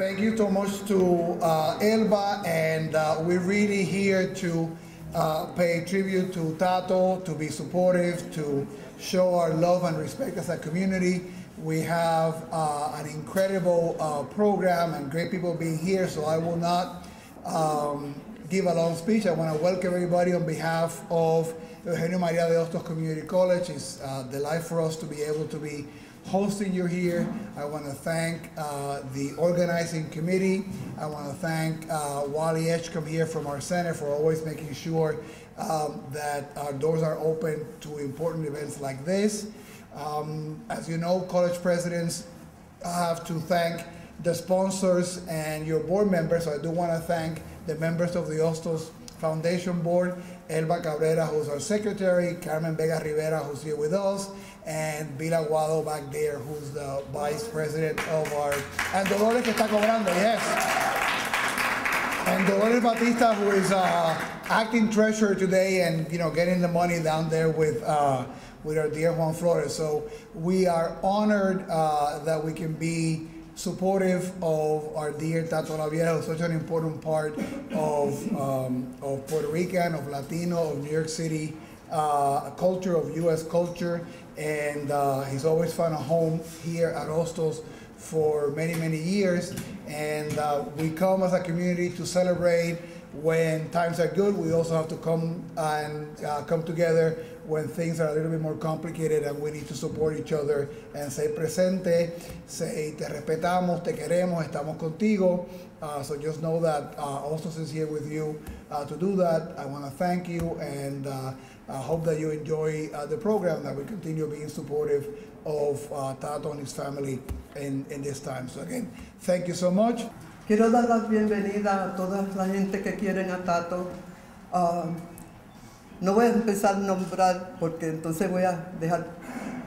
Thank you so much to uh, Elba, and uh, we're really here to uh, pay tribute to Tato, to be supportive, to show our love and respect as a community. We have uh, an incredible uh, program and great people being here, so I will not um, give a long speech. I want to welcome everybody on behalf of Eugenio Maria de Hostos Community College. It's a delight for us to be able to be hosting you here. I want to thank uh, the organizing committee. I want to thank uh, Wally Edgecombe here from our center for always making sure um, that our doors are open to important events like this. Um, as you know, college presidents have to thank the sponsors and your board members. So I do want to thank the members of the Hostos Foundation Board, Elba Cabrera, who's our secretary, Carmen Vega Rivera, who's here with us, and Bill Aguado back there, who's the vice president of our, and Dolores que está cobrando, yes. And Dolores Batista, who is uh, acting treasurer today and, you know, getting the money down there with, uh, with our dear Juan Flores. So we are honored uh, that we can be supportive of our dear Tato Laviera, such an important part of, um, of Puerto Rican, of Latino, of New York City uh, culture, of U.S. culture, and uh, he's always found a home here at Hostos for many, many years. And uh, we come as a community to celebrate when times are good. We also have to come and uh, come together when things are a little bit more complicated and we need to support each other and say presente, say te respetamos, te queremos, estamos contigo. Uh, so just know that uh, is here with you uh, to do that. I want to thank you and uh, I hope that you enjoy uh, the program, that we continue being supportive of uh, Tato and his family in, in this time. So again, thank you so much. Quiero dar la bienvenida a toda la gente que quieren a Tato. Ah, no voy a empezar a nombrar porque entonces voy a dejar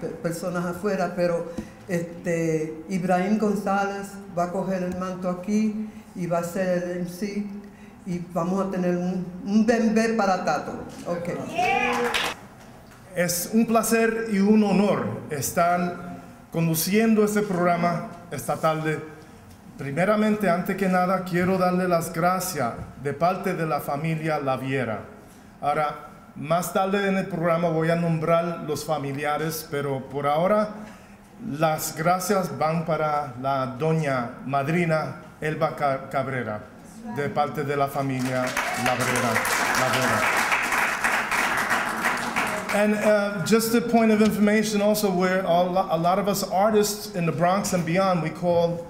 pe- personas afuera, pero este, Ibrahim González va a coger el manto aquí y va a ser el MC y vamos a tener un, un bembé para Tato. Okay. Es un placer y un honor estar conduciendo este programa esta tarde. Primeramente, antes que nada, quiero darle las gracias de parte de la familia Laviera. Ahora, más tarde en el programa voy a nombrar los familiares, pero por ahora las gracias van para la doña madrina Elba Ca- Cabrera, de parte de la familia Labrera. Lavera. And uh, just a point of information also, where a a lot of us artists in the Bronx and beyond, we call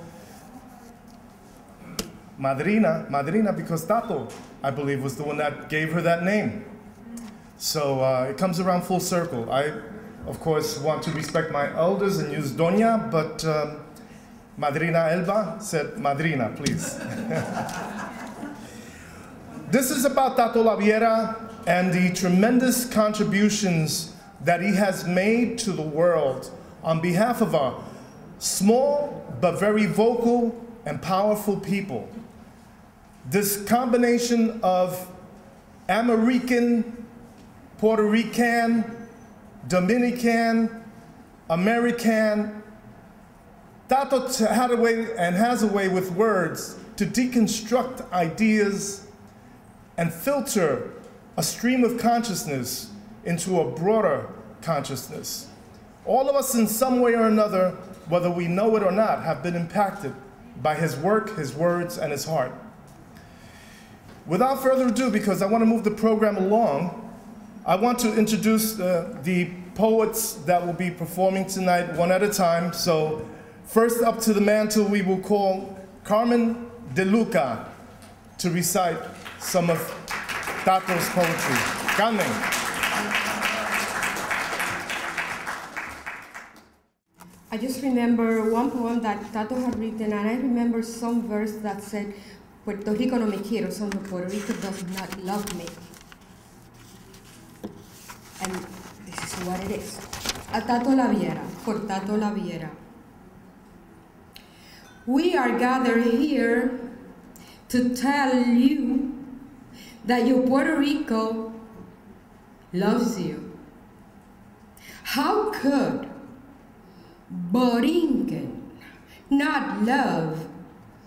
Madrina, Madrina because Tato, I believe, was the one that gave her that name. So uh, it comes around full circle. I, of course, want to respect my elders and use Doña, but um, Madrina Elba said Madrina, please. This is about Tato Laviera and the tremendous contributions that he has made to the world on behalf of a small but very vocal and powerful people. This combination of American, Puerto Rican, Dominican, American, Tato had a way and has a way with words to deconstruct ideas and filter a stream of consciousness into a broader consciousness. All of us, in some way or another, whether we know it or not, have been impacted by his work, his words, and his heart. Without further ado, because I want to move the program along, I want to introduce uh, the poets that will be performing tonight one at a time. So, first up to the mantle, we will call Carmen De Luca to recite some of Tato's poetry. Carmen. I just remember one poem that Tato had written, and I remember some verse that said, Puerto Rico no me quiero, son Puerto Rico does not love me. And this is what it is. A Tato Laviera, for Tato Laviera. We are gathered here to tell you that your Puerto Rico loves you. How could Borinquen not love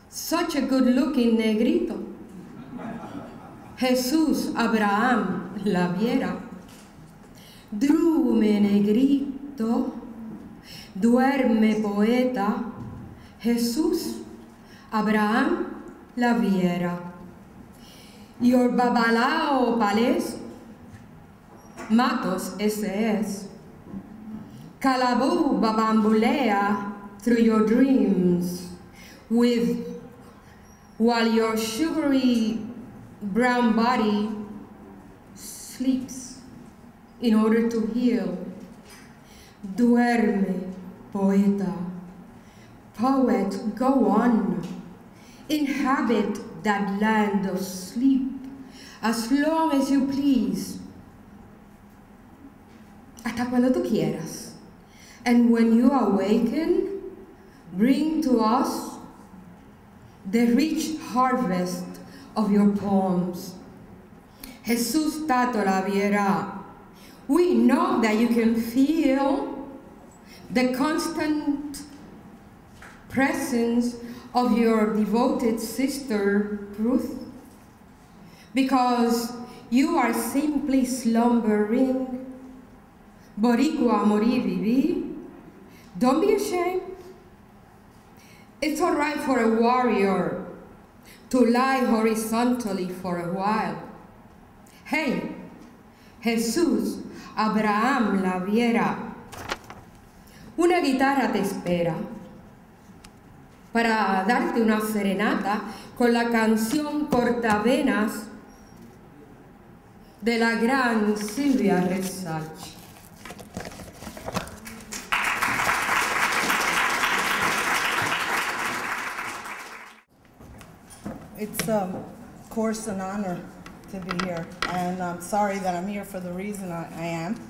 such a good looking negrito. Jesús Abraham Laviera. Drume negrito, duerme poeta. Jesús Abraham Laviera. Your babalao pales, Matos ese es. Calabu babambulea through your dreams with while your sugary brown body sleeps in order to heal. Duerme, poeta. Poet, go on. Inhabit that land of sleep as long as you please. Hasta cuando tú quieras. And when you awaken, bring to us the rich harvest of your poems. Jesús Tato viera. We know that you can feel the constant presence of your devoted sister, Ruth, because you are simply slumbering. Boricua vivi. Don't be ashamed. It's all right for a warrior to lie horizontally for a while. Hey, Jesús, Abraham Laviera. Una guitarra te espera para darte una serenata con la canción Cortavenas de la gran Silvia Resach. It's, um, of course, an honor to be here, and I'm sorry that I'm here for the reason I, I am.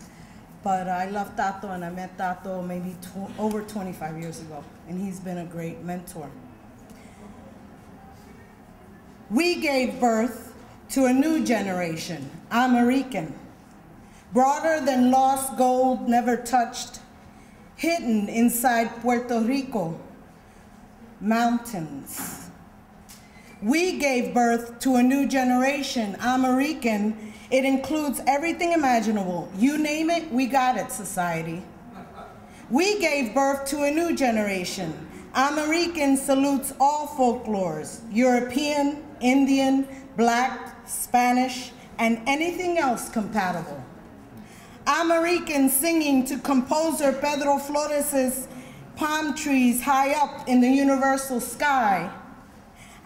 But I love Tato, and I met Tato maybe tw- over 25 years ago, and he's been a great mentor. We gave birth to a new generation, AmeRícan, broader than lost gold never touched, hidden inside Puerto Rico mountains. We gave birth to a new generation, AmeRícan. It includes everything imaginable. You name it, we got it, society. We gave birth to a new generation. AmeRícan salutes all folklores European, Indian, Black, Spanish, and anything else compatible. AmeRícan singing to composer Pedro Flores' palm trees high up in the universal sky.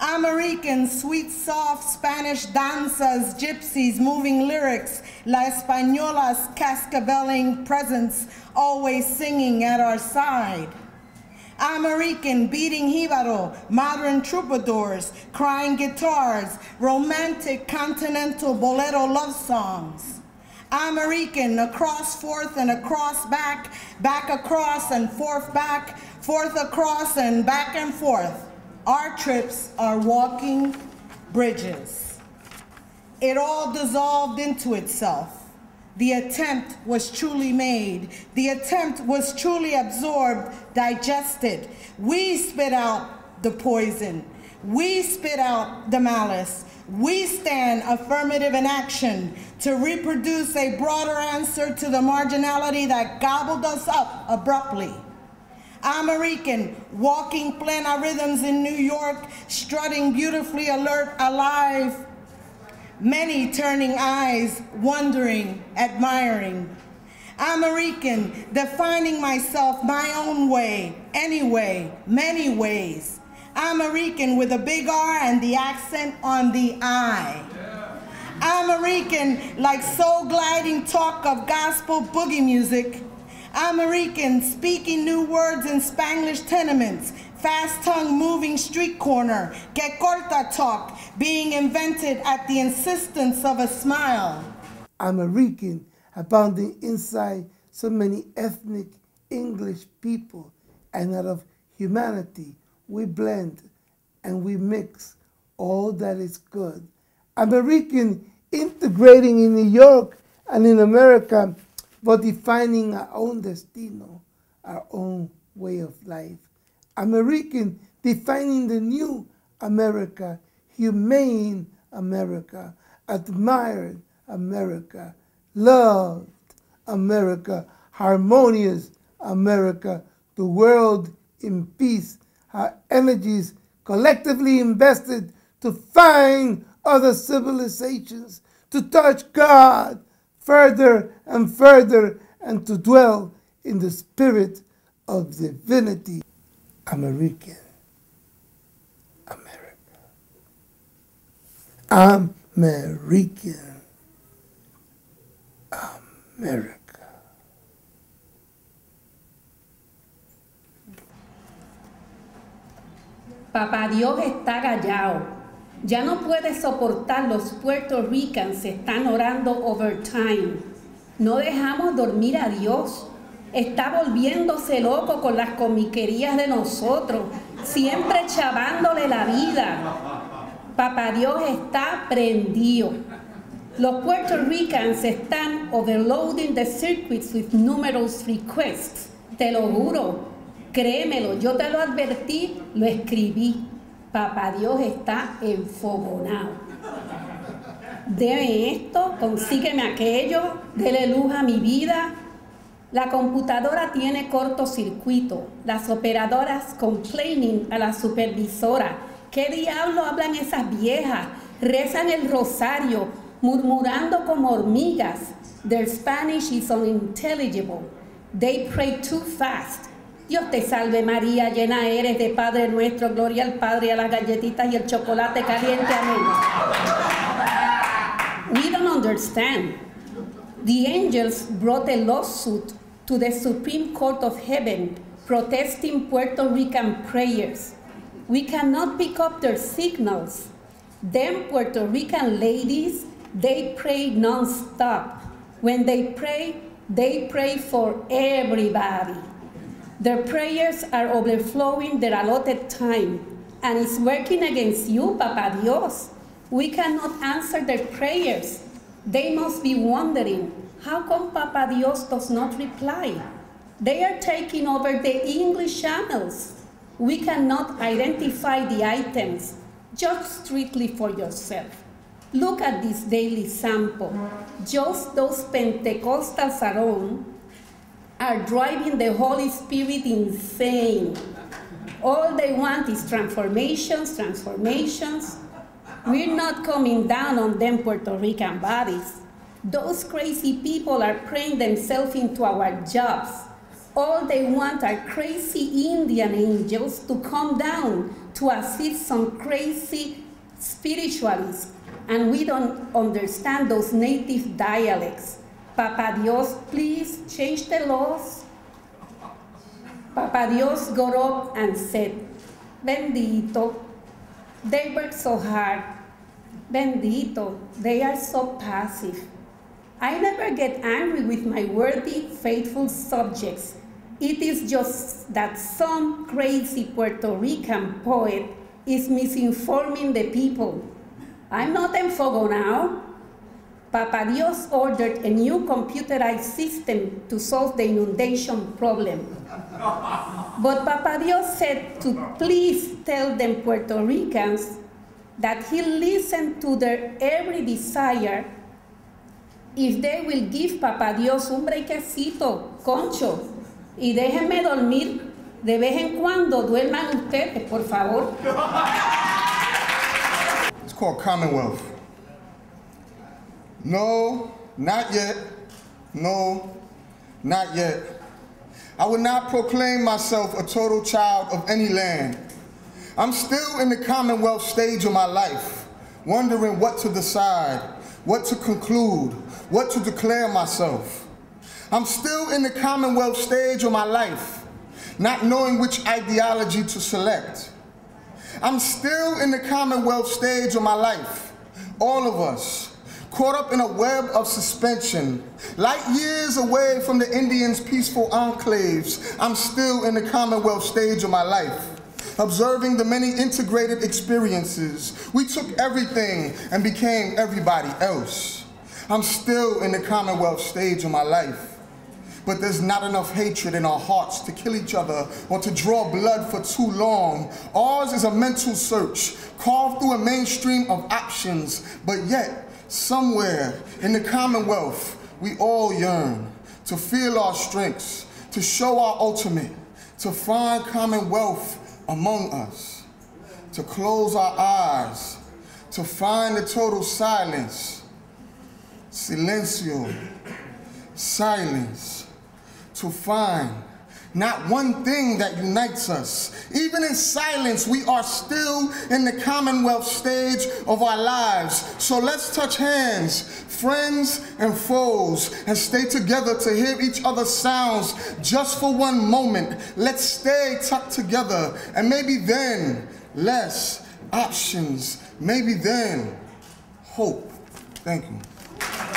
AmeRícan, sweet, soft Spanish danzas, gypsies, moving lyrics, La Española's cascabeling presence, always singing at our side. AmeRícan, beating jibaro, modern troubadours, crying guitars, romantic continental bolero love songs. AmeRícan, across, forth, and across, back, back across, and forth, back, forth across, and back and forth. Our trips are walking bridges. It all dissolved into itself. The attempt was truly made. The attempt was truly absorbed, digested. We spit out the poison. We spit out the malice. We stand affirmative in action to reproduce a broader answer to the marginality that gobbled us up abruptly. AmeRícan, walking plena rhythms in New York, strutting beautifully alert, alive. Many turning eyes, wondering, admiring. AmeRícan, defining myself my own way, anyway, many ways. AmeRícan with a big R and the accent on the I. AmeRícan, like soul gliding talk of gospel boogie music. AmeRícan, speaking new words in Spanglish tenements, fast tongue moving street corner, que corta talk, being invented at the insistence of a smile. AmeRícan, abounding inside so many ethnic English people, and out of humanity we blend and we mix all that is good. AmeRícan integrating in New York and in America but defining our own destino, our own way of life. AmeRícan, defining the new America, humane America, admired America, loved America, harmonious America, the world in peace, our energies collectively invested to find other civilizations, to touch God further and further, and to dwell in the spirit of divinity. AmeRícan. America. AmeRícan. America. Papá Dios está callado. Ya no puede soportar los Puerto Ricans están orando overtime. No dejamos dormir a Dios. Está volviéndose loco con las comiquerías de nosotros, siempre chavándole la vida. Papá Dios está prendido. Los Puerto Ricans están overloading the circuits with numerous requests. Te lo juro, créemelo, yo te lo advertí, lo escribí. Papá Dios está enfogonado. Deme esto, consígueme aquello, dele luz a mi vida. La computadora tiene cortocircuito. Las operadoras complaining a la supervisora. ¿Qué diablo hablan esas viejas? Rezan el rosario, murmurando como hormigas. Their Spanish is unintelligible. They pray too fast. Dios te salve María, llena eres de Padre nuestro, gloria al Padre, a las galletitas y el chocolate caliente, amén. We don't understand. The angels brought a lawsuit to the Supreme Court of Heaven protesting Puerto Rican prayers. We cannot pick up their signals. Them Puerto Rican ladies, they pray non-stop. When they pray, they pray for everybody. Their prayers are overflowing their allotted time, and it's working against you, Papa Dios. We cannot answer their prayers. They must be wondering, how come Papa Dios does not reply? They are taking over the English channels. We cannot identify the items. Judge strictly for yourself. Look at this daily sample. Just those Pentecostals alone are driving the Holy Spirit insane. All they want is transformations, transformations. We're not coming down on them Puerto Rican bodies. Those crazy people are praying themselves into our jobs. All they want are crazy Indian angels to come down to assist some crazy spiritualists. And we don't understand those native dialects. Papa Dios, please change the laws. Papa Dios got up and said, Bendito, they work so hard. Bendito, they are so passive. I never get angry with my worthy, faithful subjects. It is just that some crazy Puerto Rican poet is misinforming the people. I'm not en fogo now. Papa Dios ordered a new computerized system to solve the inundation problem. But Papa Dios said to please tell them Puerto Ricans that he listened to their every desire if they will give Papa Dios un brequecito, concho, y déjenme dormir de vez en cuando, duerman ustedes, por favor. It's called Commonwealth. No, not yet. No, not yet. I would not proclaim myself a total child of any land. I'm still in the Commonwealth stage of my life, wondering what to decide, what to conclude, what to declare myself. I'm still in the Commonwealth stage of my life, not knowing which ideology to select. I'm still in the Commonwealth stage of my life, all of us, caught up in a web of suspension. Light years away from the Indians' peaceful enclaves, I'm still in the Commonwealth stage of my life observing the many integrated experiences. We took everything and became everybody else. I'm still in the Commonwealth stage of my life, but there's not enough hatred in our hearts to kill each other or to draw blood for too long. Ours is a mental search, carved through a mainstream of options, but yet Somewhere in the Commonwealth, we all yearn to feel our strengths, to show our ultimate, to find commonwealth among us, to close our eyes, to find the total silence, silencio, silence, to find not one thing that unites us. Even in silence, we are still in the commonwealth stage of our lives. So let's touch hands, friends and foes, and stay together to hear each other's sounds just for one moment. Let's stay tucked together, and maybe then, less options. Maybe then, hope. Thank you.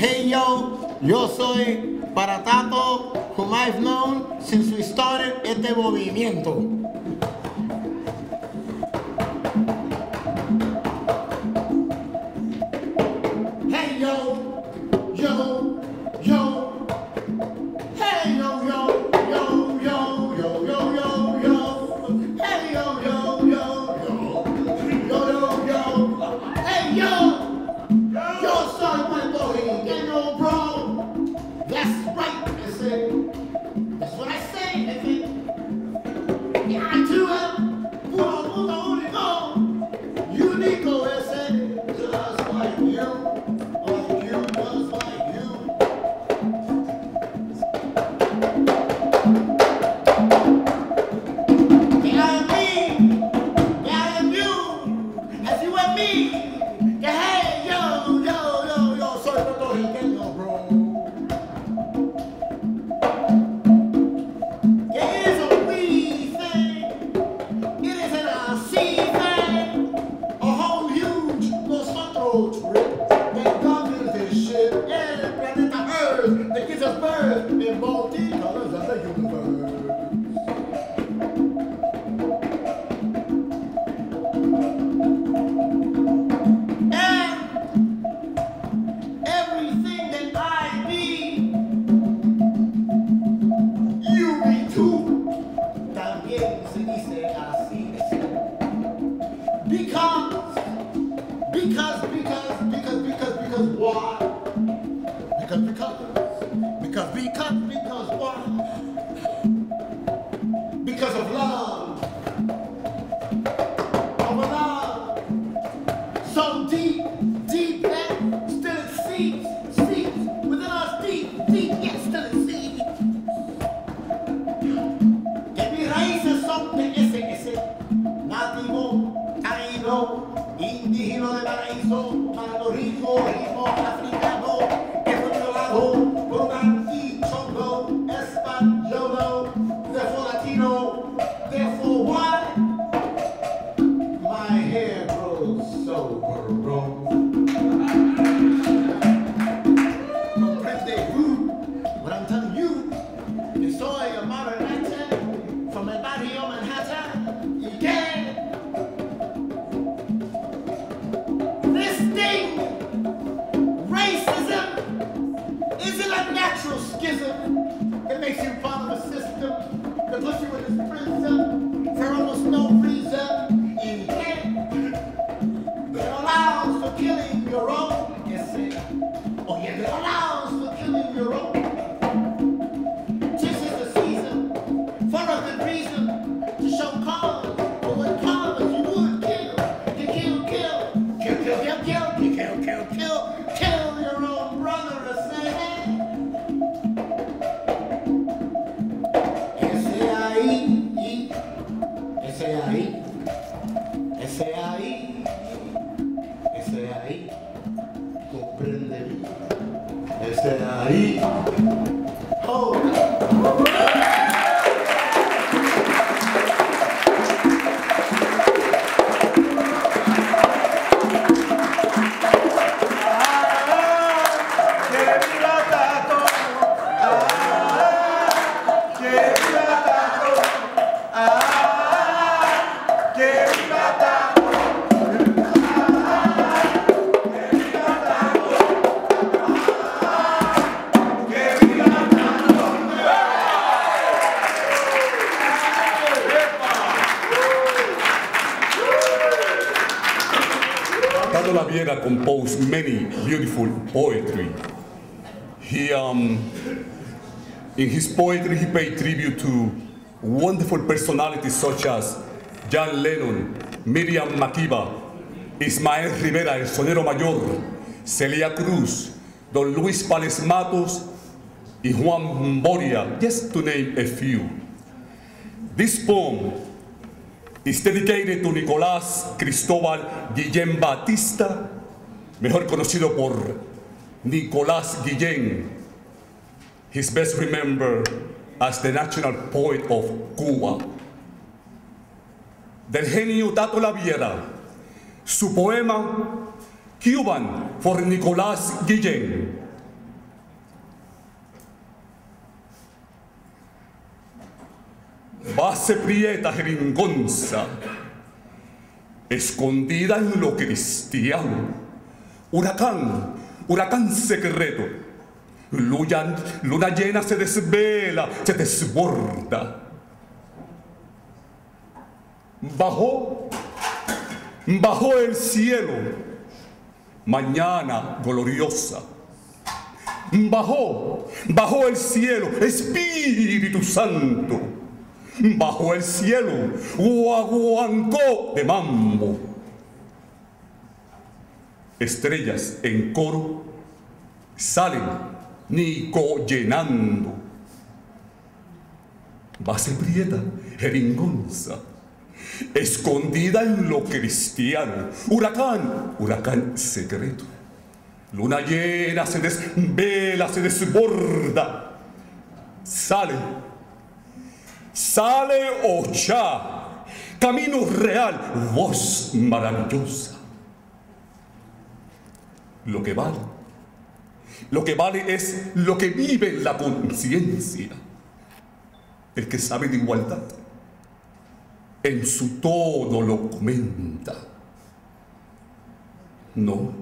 Hey yo, yo soy Baratato, whom I've known since we started este movimiento. In his poetry, he paid tribute to wonderful personalities such as John Lennon, Miriam Makeba, Ismael Rivera, el sonero mayor, Celia Cruz, Don Luis Pales Matos, y Juan Boria, just to name a few. This poem is dedicated to Nicolás Cristóbal Guillén Batista, mejor conocido por Nicolás Guillén. He's best remembered as the national poet of Cuba. Del genio Tato Laviera, su poema Cuban for Nicolás Guillén. Base prieta jeringonza, escondida en lo cristiano. Huracán, huracán secreto. Luna, luna llena se desvela, se desborda. Bajó, bajó el cielo, mañana gloriosa. Bajó, bajó el cielo, Espíritu Santo. Bajó el cielo, guaguancó de mambo. Estrellas en coro salen Nico llenando. Base prieta, jeringonza, escondida en lo cristiano. Huracán, huracán secreto. Luna llena se desvela, se desborda. Sale, sale Ocha, camino real, voz maravillosa. Lo que vale, lo que vale es lo que vive la conciencia. El que sabe de igualdad, en su tono lo comenta. No,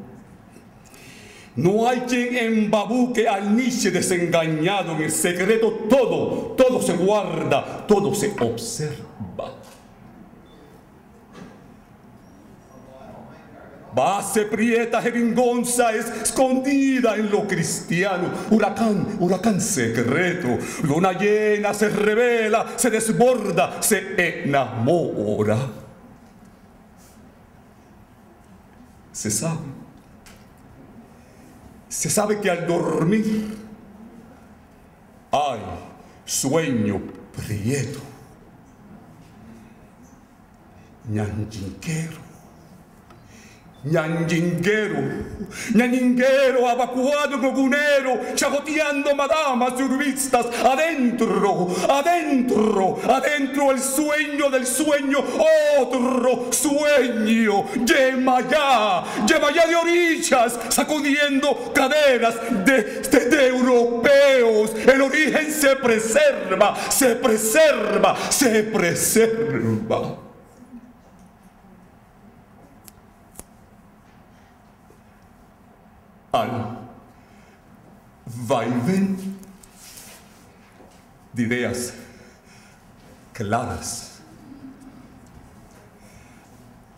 no hay quien embabuque al Nietzsche desengañado en el secreto. Todo, todo se guarda, todo se observa. Base prieta jeringonza es escondida en lo cristiano. Huracán, huracán secreto. Luna llena se revela, se desborda, se enamora. Se sabe. Se sabe que al dormir hay sueño prieto. Ñanjinquero Ñanjinguero, ñanjinguero, evacuado cogunero, chagoteando madamas y urbistas, adentro, adentro, adentro el sueño del sueño, otro sueño, Yemayá, Yemayá de orillas, sacudiendo caderas de, de, de europeos, el origen se preserva, se preserva, se preserva. Al. Vaivén de ideas claras,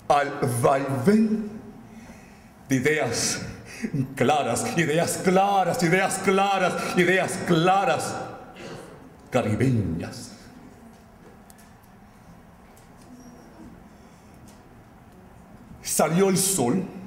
al vaivén de ideas claras, ideas claras, ideas claras, ideas claras, caribeñas. Salió el sol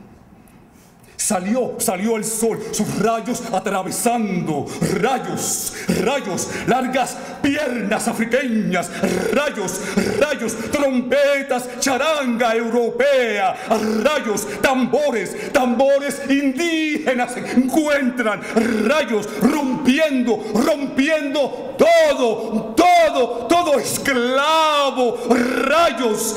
Salió, salió el sol, sus rayos atravesando, rayos, rayos, largas piernas africanas, rayos, rayos, trompetas, charanga europea, rayos, tambores, tambores indígenas encuentran, rayos, rompiendo, rompiendo todo, todo, todo esclavo, rayos,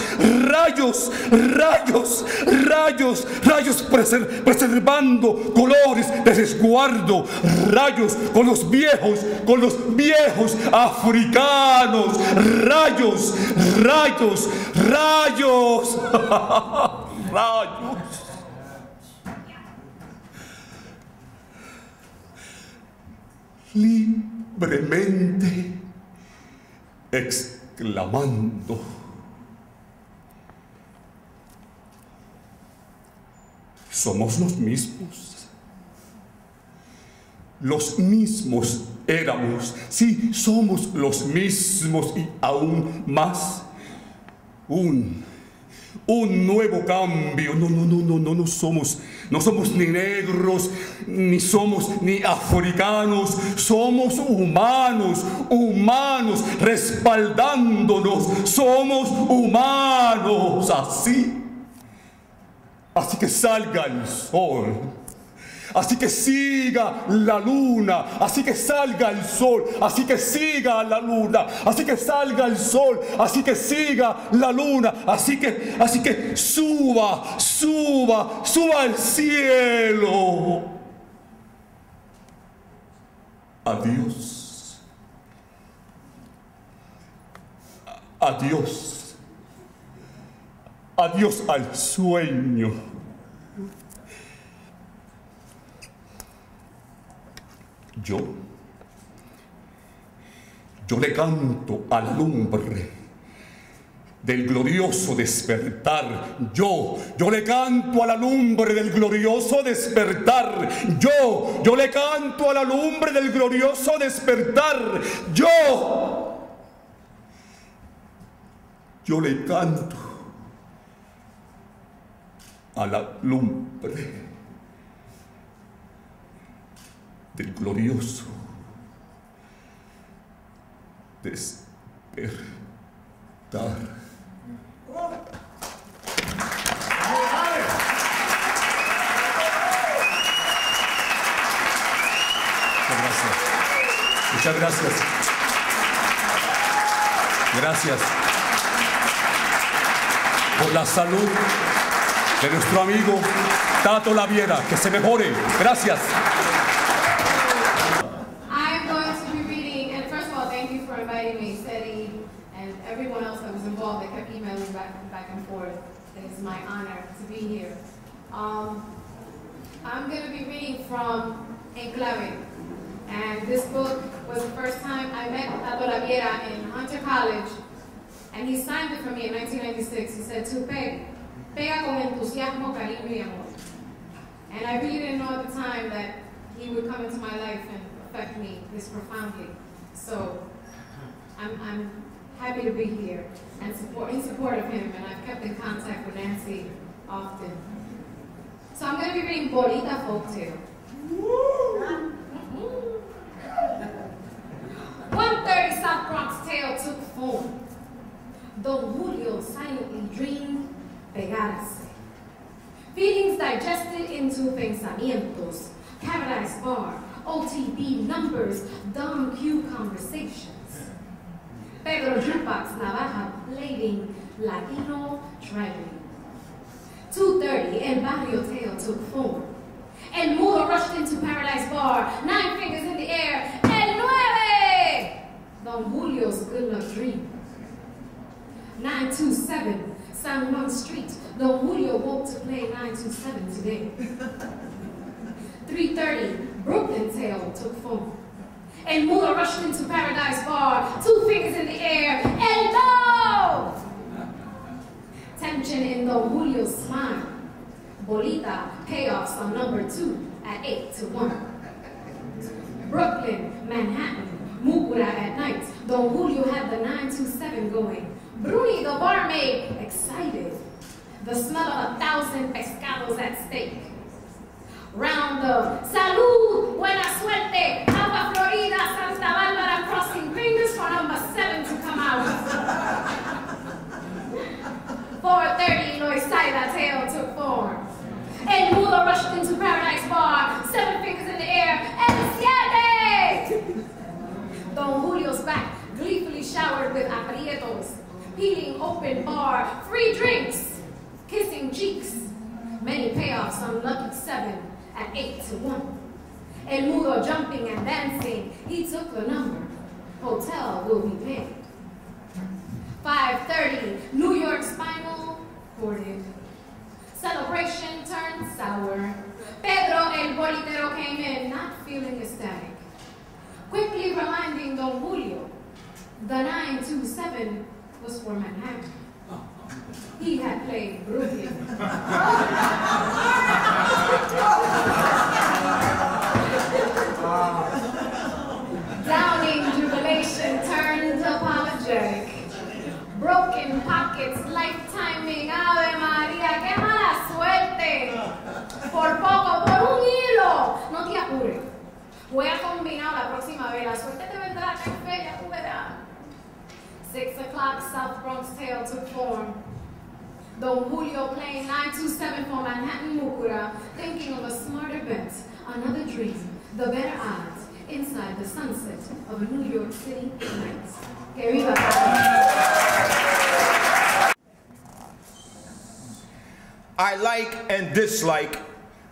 rayos, rayos, rayos, rayos, preser, preser observando colores de resguardo, rayos con los viejos, con los viejos rayos, rayos, rayos, rayos. Libremente exclamando somos los mismos. Los mismos éramos, sí, somos los mismos y aún más. Un, un nuevo cambio. No, no, no, no, no, no somos, no somos ni negros, ni somos ni africanos, somos humanos, humanos, respaldándonos, somos humanos, así. Así que salga el sol. Así que siga la luna, así que salga el sol, así que siga la luna, así que salga el sol, así que siga la luna, así que, así que suba, suba, suba al cielo. Adiós. Adiós. Adiós al sueño. Yo, yo le canto a la lumbre del glorioso despertar. Yo, yo le canto a la lumbre del glorioso despertar. Yo, yo le canto a la lumbre del glorioso despertar. Yo, yo le canto a la lumbre del glorioso despertar. Muchas gracias. Muchas gracias. Gracias por la salud de nuestro amigo Tato Laviera. Que se mejore. Gracias. It is my honor to be here. Um, I'm going to be reading from Enclave, and this book was the first time I met Tato Laviera in Hunter College, and he signed it for me in 1996. He said, Tupe, pega con entusiasmo, cariño y amor. And I really didn't know at the time that he would come into my life and affect me this profoundly. So I'm, I'm happy to be here and support, in support of him, and I've kept in contact with Nancy often. So I'm going to be reading Bolita Folktale. 130 South Bronx Tale took form. Don Julio silently dreamed pegarse. Feelings digested into pensamientos, paradise bar, OTB numbers, dumb Q conversations. Pedro Jukebox Navaja blading Latino tragedy. 2.30, El Barrio Tale took form. El Mudo rushed into Paradise Bar, nine fingers in the air. El Nueve! Don Julio's good luck dream. 927, San Juan Street. Don Julio woke to play 927 today. 3.30, Brooklyn Tale took form. And Muda rushed into Paradise Bar, two fingers in the air, and no! Tension in Don Julio's smile. Bolita payoffs on number two at 8 to 1. Brooklyn, Manhattan, Mukura at night. Don Julio had the 927 going. Bruni, the barmaid, excited. The smell of a thousand pescados at stake. Round the Salud, Buena Suerte, Agua Florida, Santa Barbara, crossing fingers for number seven to come out. 4.30, Loisaida tale took form. And Mudo rushed into Paradise Bar, seven fingers in the air, and siete! Don Julio's back, gleefully showered with aprietos, peeling open bar, free drinks, kissing cheeks, many payoffs on lucky seven at eight to one. El Mudo jumping and dancing, he took the number. Hotel will be paid. 5.30, New York Spinal, boarded. Celebration turned sour. Pedro el bolitero came in, not feeling ecstatic. Quickly reminding Don Julio, the 927 was for Manhattan. Oh, oh. He had played Brooklyn. 6 o'clock, South Bronx Tale took form. Don Julio playing 927 for Manhattan Mukura, thinking of a smarter bet, another dream, the better odds, inside the sunset of a New York City night. I like and dislike,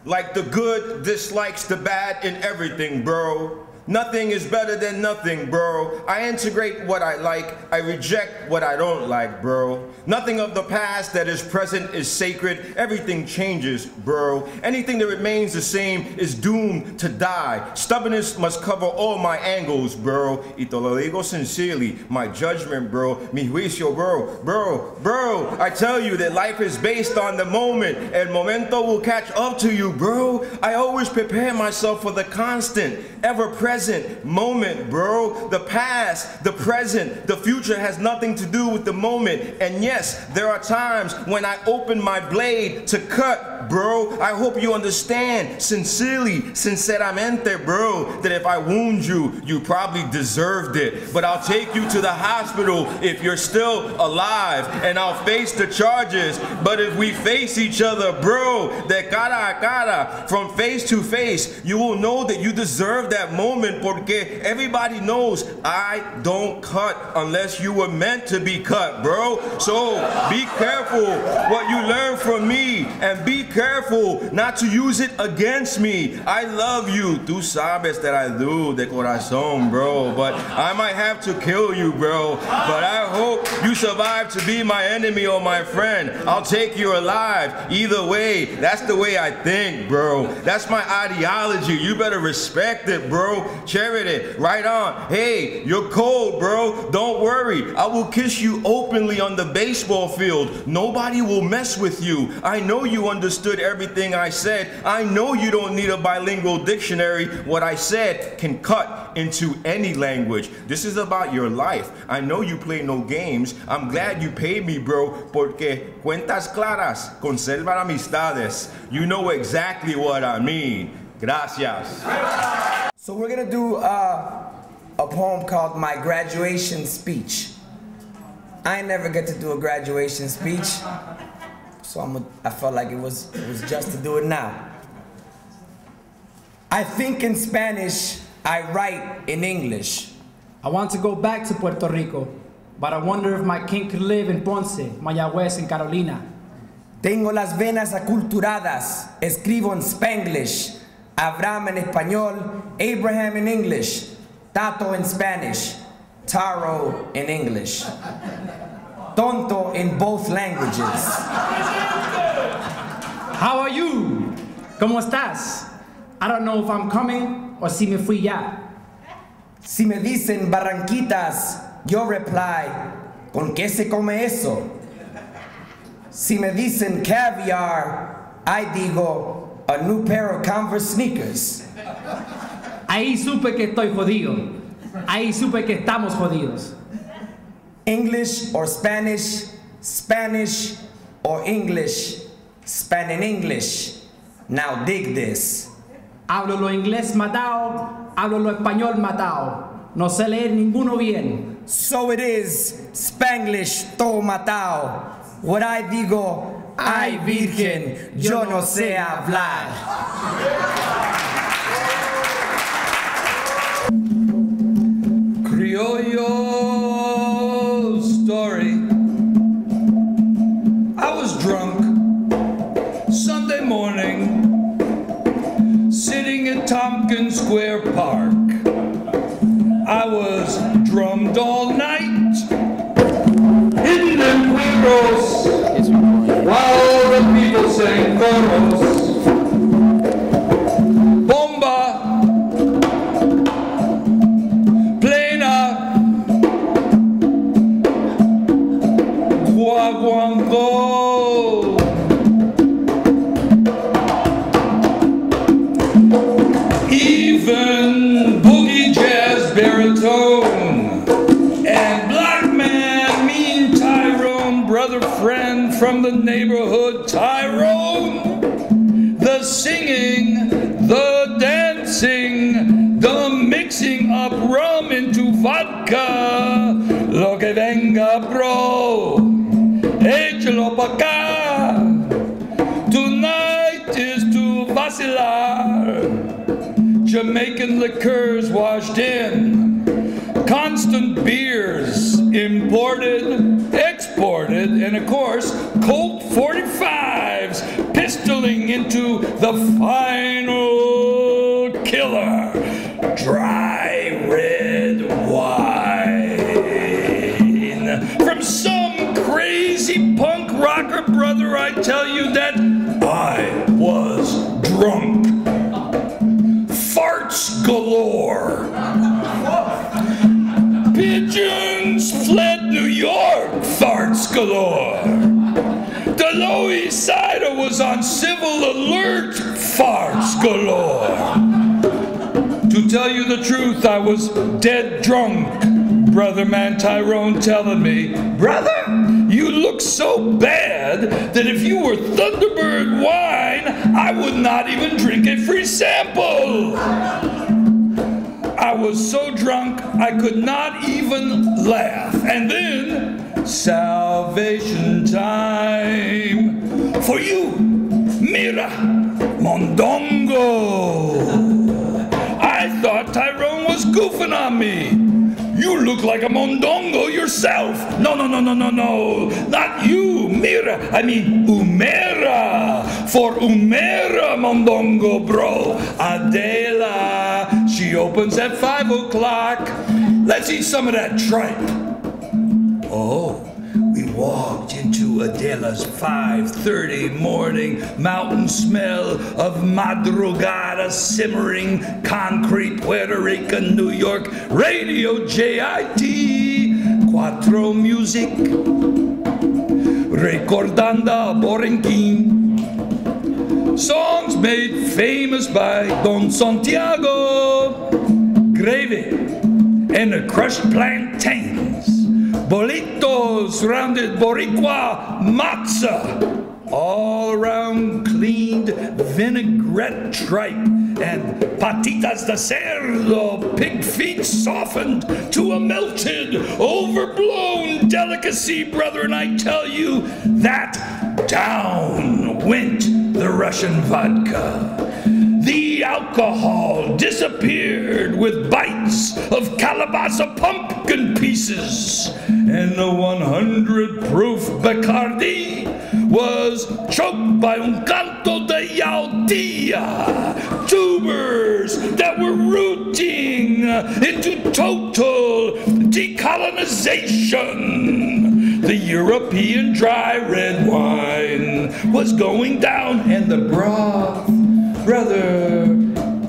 like the good dislikes the bad in everything, bro. Nothing is better than nothing, bro. I integrate what I like, I reject what I don't like, bro. Nothing of the past that is present is sacred. Everything changes, bro. Anything that remains the same is doomed to die. Stubbornness must cover all my angles, bro. Y te lo digo sincerely, my judgment, bro. Mi juicio, bro. Bro, bro, I tell you that life is based on the moment, and momento will catch up to you, bro. I always prepare myself for the constant, ever present moment, bro. The past, the present, the future has nothing to do with the moment. And yes, there are times when I open my blade to cut, bro. I hope you understand sincerely, sinceramente, bro, that if I wound you, you probably deserved it. But I'll take you to the hospital if you're still alive, and I'll face the charges. But if we face each other, bro, de cara a cara, from face to face, you will know that you deserve that moment porque everybody knows I don't cut unless you were meant to be cut, bro. So be careful what you learn from me and be careful not to use it against me. I love you. Tú sabes that I do de corazón, bro. But I might have to kill you, bro. But I hope you survive to be my enemy or my friend. I'll take you alive. Either way, that's the way I think, bro. That's my ideology. You better respect it, bro. Charity, right on. Hey, you're cold, bro. Don't worry. I will kiss you openly on the baseball field. Nobody will mess with you. I know you understood everything I said. I know you don't need a bilingual dictionary. What I said can cut into any language. This is about your life. I know you play no games. I'm glad you paid me, bro, porque cuentas claras conservan amistades. You know exactly what I mean. Gracias. So we're gonna do uh, a poem called My Graduation Speech. I never get to do a graduation speech, so I'm a, I felt like it was, it was just to do it now. I think in Spanish, I write in English. I want to go back to Puerto Rico, but I wonder if my king could live in Ponce, Mayagüez, and Carolina. Tengo las venas aculturadas, escribo en Spanglish, Abraham en español, Abraham in English, Tato in Spanish, Taro in English. Tonto in both languages. How are you? ¿Cómo estás? I don't know if I'm coming or si me fui ya. Si me dicen Barranquitas, yo reply, ¿con qué se come eso? Si me dicen caviar, I digo, a new pair of Converse sneakers. Ahí supe que estoy jodido. Ahí supe que estamos jodidos. English or Spanish, Spanish or English, Spanish in English. Now dig this. Hablo lo inglés matado, hablo lo español matado. No sé leer ninguno bien. So it is, Spanglish todo matao. What I digo, ay virgen, yo no sé hablar. Criollo Man Tyrone telling me, Brother, you look so bad that if you were Thunderbird wine, I would not even drink a free sample. I was so drunk I could not even laugh. And then, salvation time for you, Mira Mondongo. I thought Tyrone was goofing on me. You look like a mondongo yourself. No, no, no, no, no, no. Not you, Mira. I mean, Umera. For Umera mondongo, bro. Adela. She opens at 5 o'clock. Let's eat some of that tripe. Oh, walked into Adela's 5:30 morning mountain smell of madrugada simmering concrete Puerto Rican New York radio JIT Quattro Music Recordanda Borinquen Songs made famous by Don Santiago Gravy and the crushed plantains Bolitos rounded Boricua matzah. All around cleaned vinaigrette tripe and patitas de cerdo, pig feet softened to a melted, overblown delicacy, brother. I tell you that down went the Russian vodka. The alcohol disappeared with bites of calabaza pumpkin pieces, and the 100 proof Bacardi was choked by un canto de yautía, tubers that were rooting into total decolonization. The European dry red wine was going down, and the broth brother.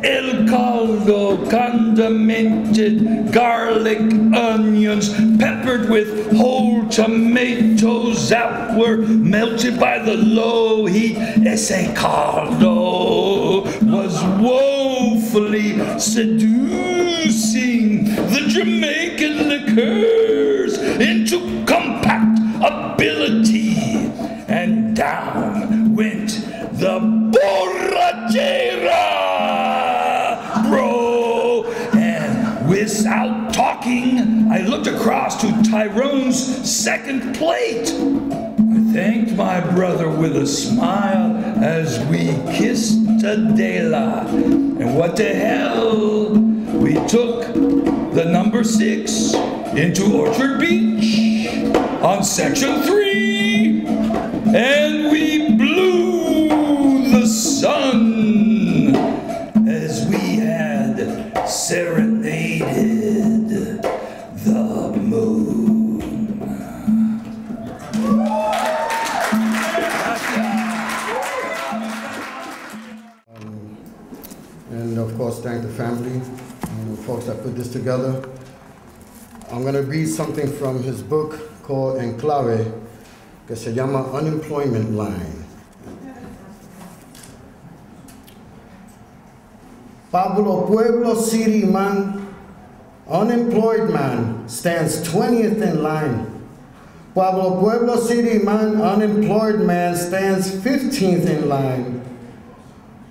El caldo, condimented garlic, onions, peppered with whole tomatoes that were melted by the low heat. Ese caldo was woefully seducing the Jamaican liqueurs into compact ability. Without talking, I looked across to Tyrone's second plate. I thanked my brother with a smile as we kissed Adela. And what the hell? We took the number six into Orchard Beach on section three, and folks that put this together. I'm going to read something from his book called Enclave, que se llama Unemployment Line. Pablo Pueblo City man, unemployed man, stands 20th in line. Pablo Pueblo City man, unemployed man, stands 15th in line.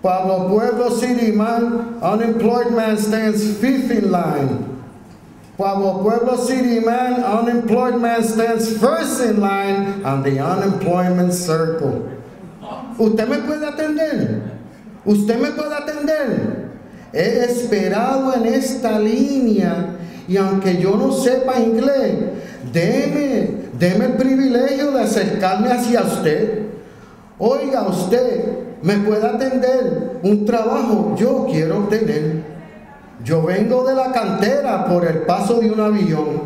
Pablo Pueblo City man, unemployed man stands fifth in line. Pablo Pueblo City man, unemployed man stands first in line on the unemployment circle. ¿Usted me puede atender? ¿Usted me puede atender? He esperado en esta línea y aunque yo no sepa inglés, deme, deme el privilegio de acercarme hacia usted. Oiga, usted me puede atender un trabajo, yo quiero obtener. Yo vengo de la cantera por el paso de un avión.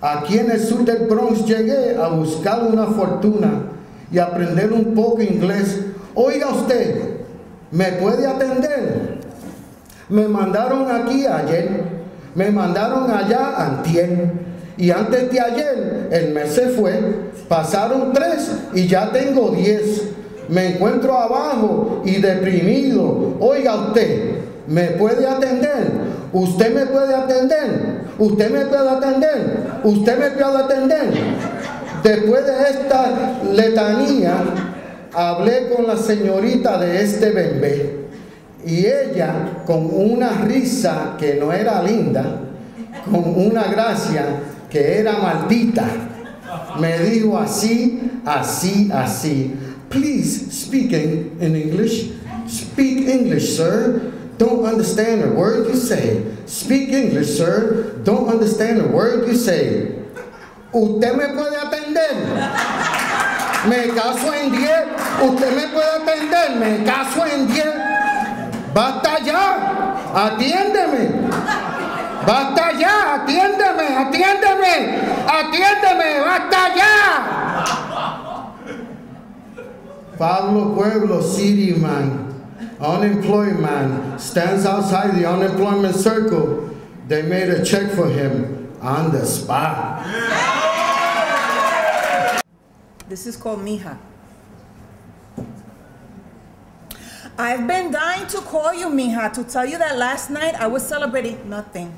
Aquí en el sur del Bronx llegué a buscar una fortuna y aprender un poco inglés. Oiga usted, ¿me puede atender? Me mandaron aquí ayer, me mandaron allá antier. Y antes de ayer, el mes se fue, pasaron tres y ya tengo diez. Me encuentro abajo y deprimido. Oiga usted, ¿me puede atender? ¿Usted me puede atender? ¿Usted me puede atender? ¿Usted me puede atender? Después de esta letanía, hablé con la señorita de este bebé y ella con una risa que no era linda, con una gracia que era maldita, me dijo así, así, así. Please speak in, in English. Speak English, sir. Don't understand a word you say. Speak English, sir. Don't understand a word you say. ¿Usted me puede atender? Me caso en 10. ¿Usted me puede atender? Me caso en 10. Basta ya. Atiéndeme. Basta ya. Atiéndeme. Atiéndeme. Atiéndeme. Basta ya. Pablo Pueblo, city man, unemployed man, stands outside the unemployment circle. They made a check for him on the spot. This is called Mija. I've been dying to call you, Mija, to tell you that last night I was celebrating nothing.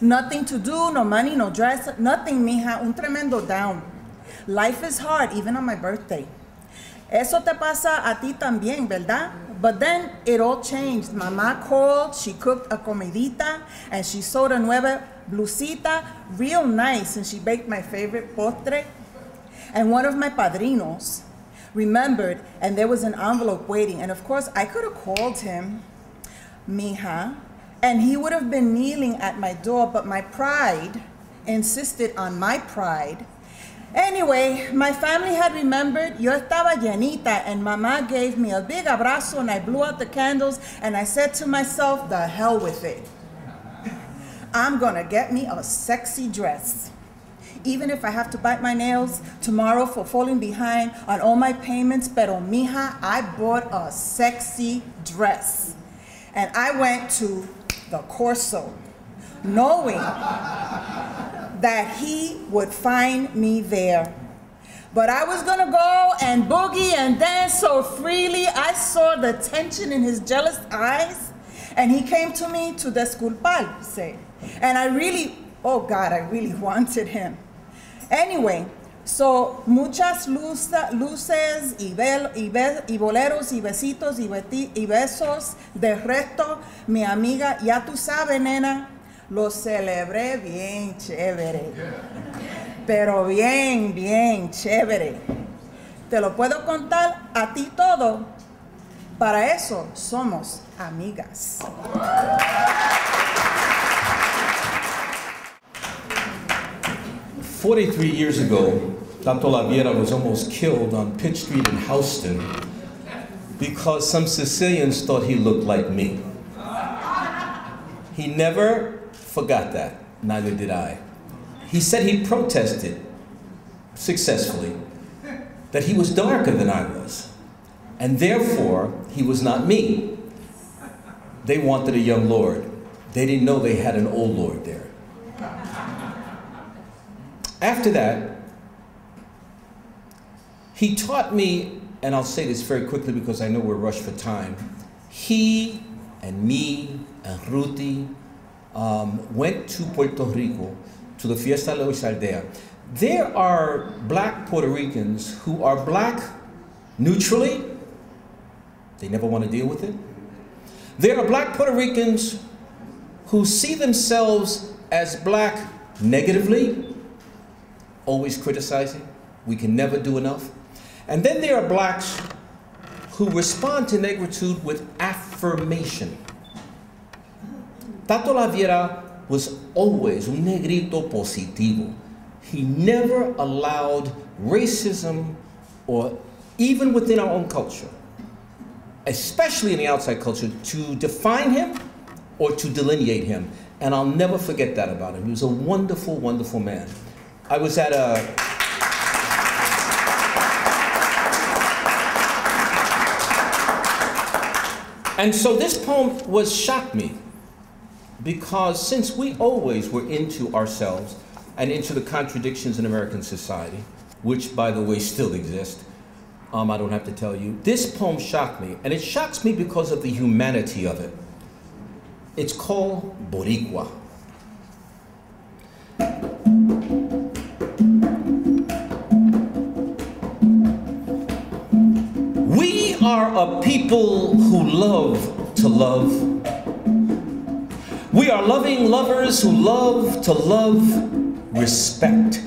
Nothing to do, no money, no dress, nothing, Mija. Un tremendo down. Life is hard, even on my birthday. Eso te pasa a ti también, ¿verdad? But then it all changed. Mamá called, she cooked a comidita, and she sewed a nueva blusita, real nice, and she baked my favorite postre. And one of my padrinos remembered, and there was an envelope waiting. And of course, I could have called him, Mija, and he would have been kneeling at my door, but my pride insisted on my pride. Anyway, my family had remembered, yo estaba llenita, and mama gave me a big abrazo, and I blew out the candles, and I said to myself, the hell with it. I'm gonna get me a sexy dress. Even if I have to bite my nails tomorrow for falling behind on all my payments, pero mija, I bought a sexy dress. And I went to the Corso, knowing that he would find me there. But I was gonna go and boogie and dance so freely. I saw the tension in his jealous eyes, and he came to me to disculparse. And I really, oh God, I really wanted him. Anyway, so muchas luces y, bel, y, y boleros y besitos y, beti, y besos. De resto, mi amiga, ya tú sabes, nena, lo celebré bien chévere. Pero bien, bien chévere. Te lo puedo contar a ti todo. Para eso somos amigas. 43 years ago, Tato Laviera was almost killed on Pitt Street in Houston because some Sicilians thought he looked like me. He never forgot that, neither did I. He said he protested successfully that he was darker than I was, and therefore he was not me. They wanted a young lord. They didn't know they had an old lord there. After that, he taught me, and I'll say this very quickly because I know we're rushed for time. He and me and Ruti um, went to Puerto Rico to the Fiesta de Loíza Aldea. There are black Puerto Ricans who are black neutrally, they never want to deal with it. There are black Puerto Ricans who see themselves as black negatively, always criticizing. We can never do enough. And then there are blacks who respond to negritude with affirmation. Tato Laviera was always un negrito positivo. He never allowed racism or even within our own culture, especially in the outside culture, to define him or to delineate him. And I'll never forget that about him. He was a wonderful, wonderful man. I was at a And so this poem was shocked me because since we always were into ourselves and into the contradictions in American society, which by the way still exist, um, I don't have to tell you, this poem shocked me. And it shocks me because of the humanity of it. It's called Boricua. We are a people who love to love. We are loving lovers who love to love, respect,